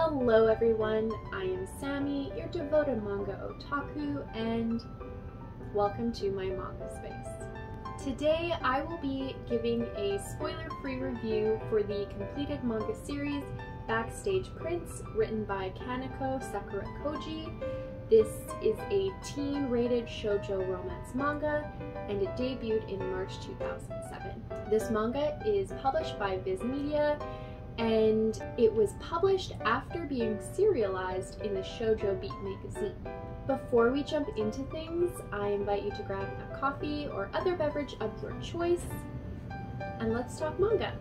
Hello everyone, I am Sammy, your devoted manga otaku, and welcome to my manga space. Today I will be giving a spoiler-free review for the completed manga series Backstage Prince, written by Kaneko Sakura Koji. This is a teen-rated shoujo romance manga, and it debuted in March 2007. This manga is published by Viz Media and it was published after being serialized in the Shoujo Beat magazine. Before we jump into things, I invite you to grab a coffee or other beverage of your choice, and let's talk manga.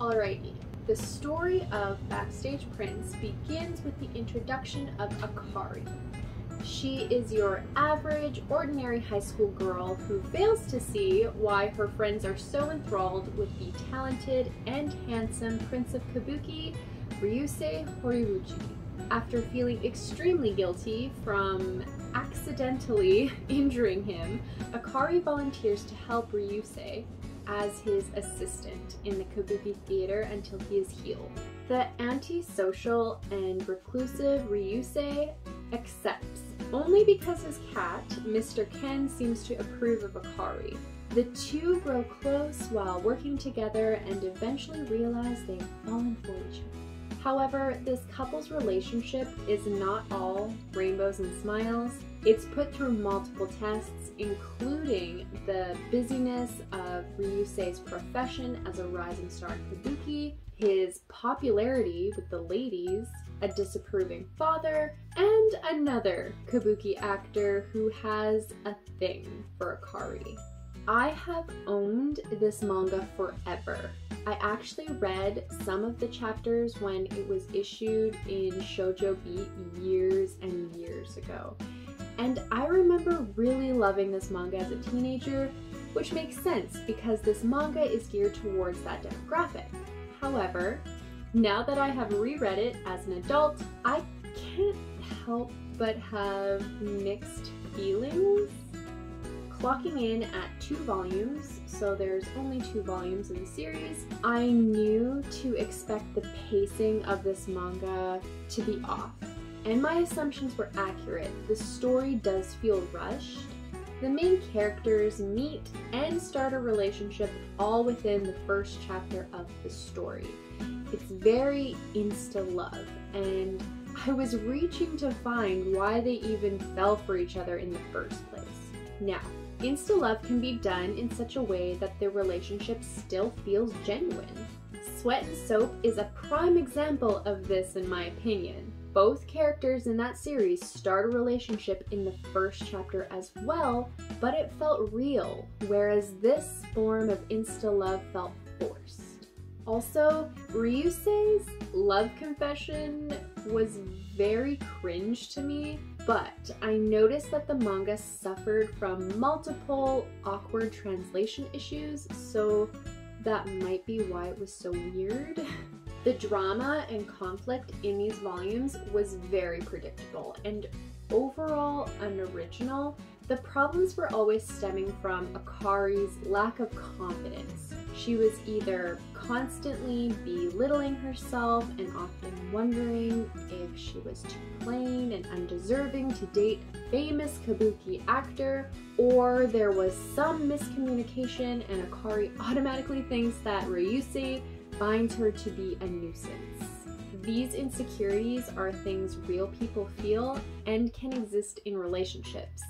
Alrighty, the story of Backstage Prince begins with the introduction of Akari. She is your average, ordinary high school girl who fails to see why her friends are so enthralled with the talented and handsome Prince of Kabuki, Ryusei Horiguchi. After feeling extremely guilty from accidentally injuring him, Akari volunteers to help Ryusei as his assistant in the Kabuki Theater until he is healed. The antisocial and reclusive Ryusei accepts, only because his cat, Mr. Ken, seems to approve of Akari. The two grow close while working together and eventually realize they have fallen for each other. However, this couple's relationship is not all rainbows and smiles. It's put through multiple tests, including the busyness of Ryusei's profession as a rising star kabuki, his popularity with the ladies, a disapproving father, and another kabuki actor who has a thing for Akari. I have owned this manga forever. I actually read some of the chapters when it was issued in Shoujo Beat years and years ago. And I remember really loving this manga as a teenager, which makes sense because this manga is geared towards that demographic. However, now that I have reread it as an adult, I can't help but have mixed feelings. Clocking in at two volumes, so there's only two volumes in the series, I knew to expect the pacing of this manga to be off. And my assumptions were accurate. The story does feel rushed. The main characters meet and start a relationship all within the first chapter of the story. It's very insta love, and I was reaching to find why they even fell for each other in the first place. Now, insta love can be done in such a way that the relationship still feels genuine. Sweat and Soap is a prime example of this, in my opinion. Both characters in that series start a relationship in the first chapter as well, but it felt real, whereas this form of insta love felt forced. Also, Ryusei's love confession was very cringe to me, but I noticed that the manga suffered from multiple awkward translation issues, so that might be why it was so weird. The drama and conflict in these volumes was very predictable and overall unoriginal. The problems were always stemming from Akari's lack of confidence. She was either constantly belittling herself and often wondering if she was too plain and undeserving to date a famous kabuki actor, or there was some miscommunication and Akari automatically thinks that Ryusei finds her to be a nuisance. These insecurities are things real people feel and can exist in relationships.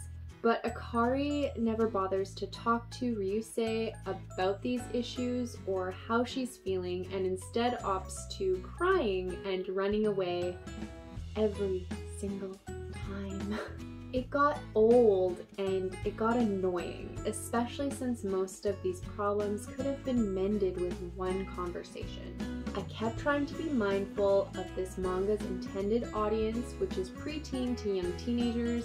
But Akari never bothers to talk to Ryusei about these issues or how she's feeling and instead opts to crying and running away every single time. It got old and it got annoying, especially since most of these problems could have been mended with one conversation. I kept trying to be mindful of this manga's intended audience, which is preteen to young teenagers,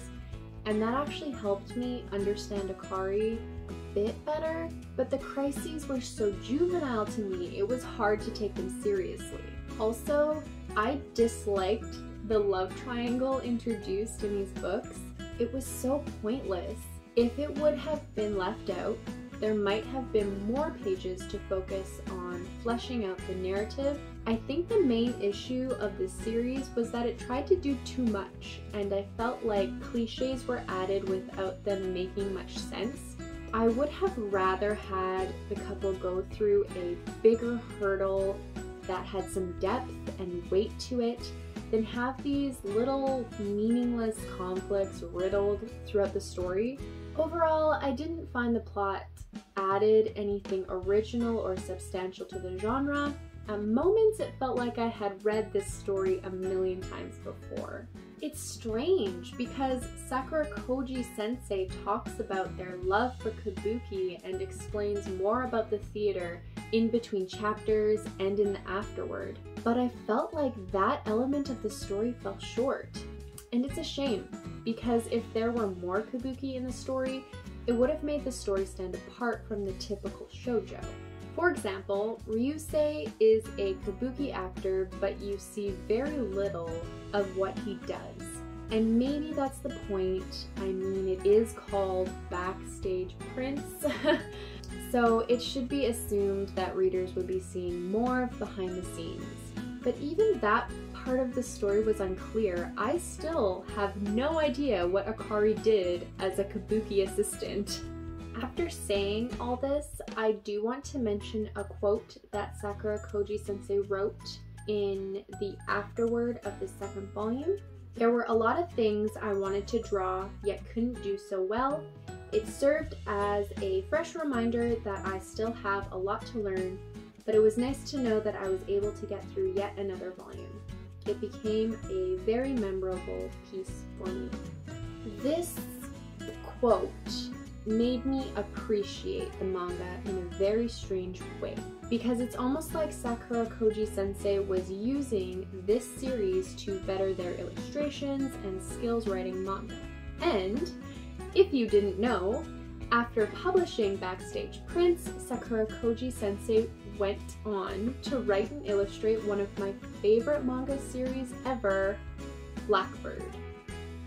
and that actually helped me understand Akari a bit better, but the crises were so juvenile to me, it was hard to take them seriously. Also, I disliked the love triangle introduced in these books it was so pointless. If it would have been left out, there might have been more pages to focus on fleshing out the narrative. I think the main issue of this series was that it tried to do too much, and I felt like cliches were added without them making much sense. I would have rather had the couple go through a bigger hurdle that had some depth and weight to it than have these little meaningless conflicts riddled throughout the story. Overall, I didn't find the plot added anything original or substantial to the genre. At moments, it felt like I had read this story a million times before. It's strange because Sakurakoji sensei talks about their love for kabuki and explains more about the theater in between chapters and in the afterward, But I felt like that element of the story fell short. And it's a shame because if there were more kabuki in the story, it would have made the story stand apart from the typical shojo. For example, Ryusei is a kabuki actor, but you see very little of what he does. And maybe that's the point. I mean, it is called Backstage Prince. so it should be assumed that readers would be seeing more of behind the scenes. But even that part of the story was unclear. I still have no idea what Akari did as a kabuki assistant. After saying all this, I do want to mention a quote that Sakurakoji sensei wrote in the afterword of the second volume. There were a lot of things I wanted to draw, yet couldn't do so well. It served as a fresh reminder that I still have a lot to learn, but it was nice to know that I was able to get through yet another volume. It became a very memorable piece for me. This quote made me appreciate the manga in a very strange way because it's almost like Sakurakoji sensei was using this series to better their illustrations and skills writing manga. And if you didn't know, after publishing Backstage Prince, Sakurakoji sensei went on to write and illustrate one of my favorite manga series ever, Blackbird.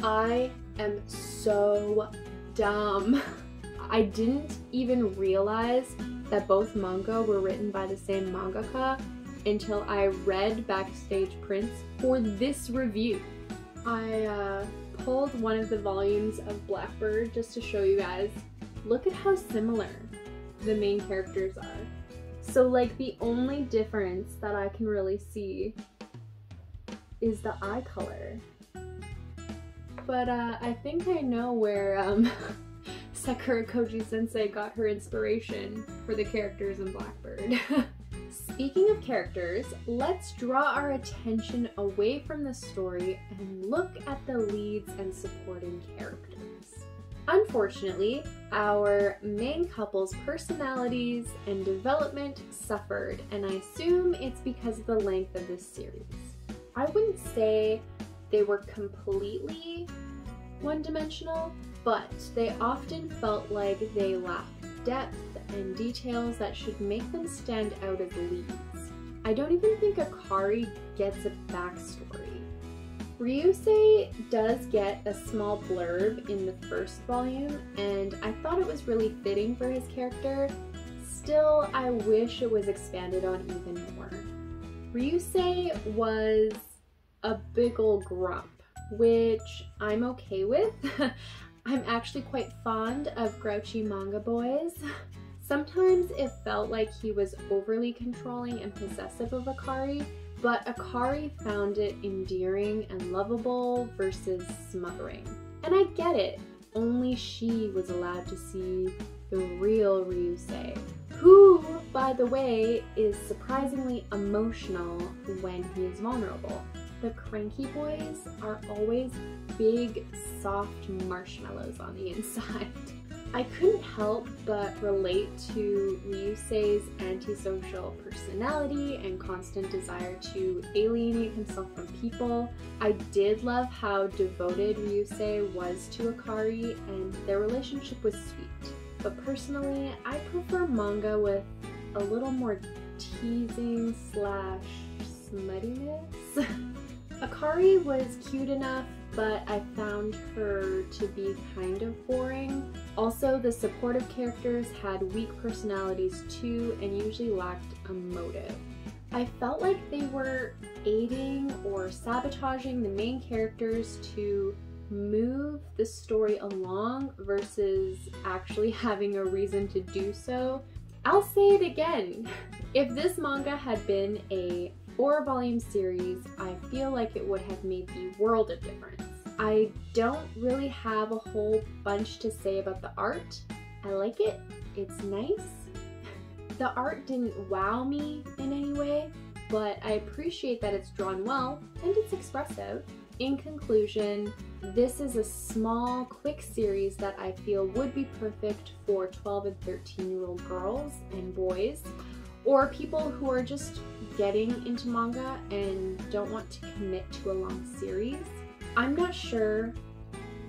I am so dumb. I didn't even realize that both manga were written by the same mangaka until I read Backstage Prince for this review. I uh, pulled one of the volumes of Blackbird just to show you guys. Look at how similar the main characters are. So like the only difference that I can really see is the eye color. But uh, I think I know where um, Sakurakoji sensei got her inspiration for the characters in Blackbird. Speaking of characters, let's draw our attention away from the story and look at the leads and supporting characters. Unfortunately, our main couple's personalities and development suffered, and I assume it's because of the length of this series. I wouldn't say they were completely one dimensional, but they often felt like they lacked depth and details that should make them stand out as leads. I don't even think Akari gets a backstory. Ryusei does get a small blurb in the first volume, and I thought it was really fitting for his character. Still, I wish it was expanded on even more. Ryusei was a big ol' grump, which I'm okay with. I'm actually quite fond of grouchy manga boys. Sometimes it felt like he was overly controlling and possessive of Akari, but Akari found it endearing and lovable versus smothering. And I get it, only she was allowed to see the real Ryusei, who, by the way, is surprisingly emotional when he is vulnerable the cranky boys are always big, soft marshmallows on the inside. I couldn't help but relate to Ryusei's antisocial personality and constant desire to alienate himself from people. I did love how devoted Ryusei was to Akari and their relationship was sweet. But personally, I prefer manga with a little more teasing slash smuttiness. Akari was cute enough, but I found her to be kind of boring. Also, the supportive characters had weak personalities too and usually lacked a motive. I felt like they were aiding or sabotaging the main characters to move the story along versus actually having a reason to do so. I'll say it again. If this manga had been a four volume series, I feel like it would have made the world of difference. I don't really have a whole bunch to say about the art. I like it, it's nice. The art didn't wow me in any way, but I appreciate that it's drawn well and it's expressive. In conclusion, this is a small, quick series that I feel would be perfect for 12 and 13 year old girls and boys, or people who are just getting into manga and don't want to commit to a long series. I'm not sure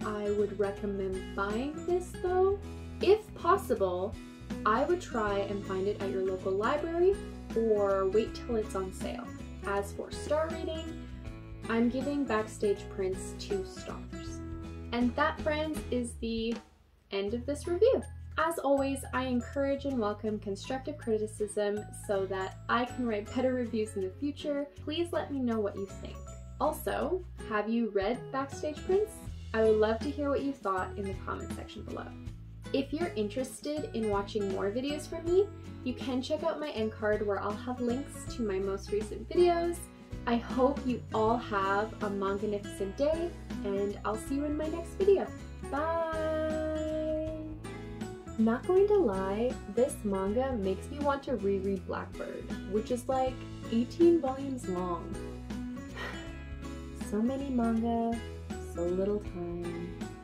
I would recommend buying this though. If possible, I would try and find it at your local library or wait till it's on sale. As for star rating, I'm giving Backstage Prince two stars. And that, friends, is the end of this review. As always, I encourage and welcome constructive criticism so that I can write better reviews in the future. Please let me know what you think. Also, have you read Backstage Prince? I would love to hear what you thought in the comment section below. If you're interested in watching more videos from me, you can check out my end card where I'll have links to my most recent videos, I hope you all have a magnificent day, and I'll see you in my next video. Bye! Not going to lie, this manga makes me want to reread Blackbird, which is like 18 volumes long. So many manga, so little time.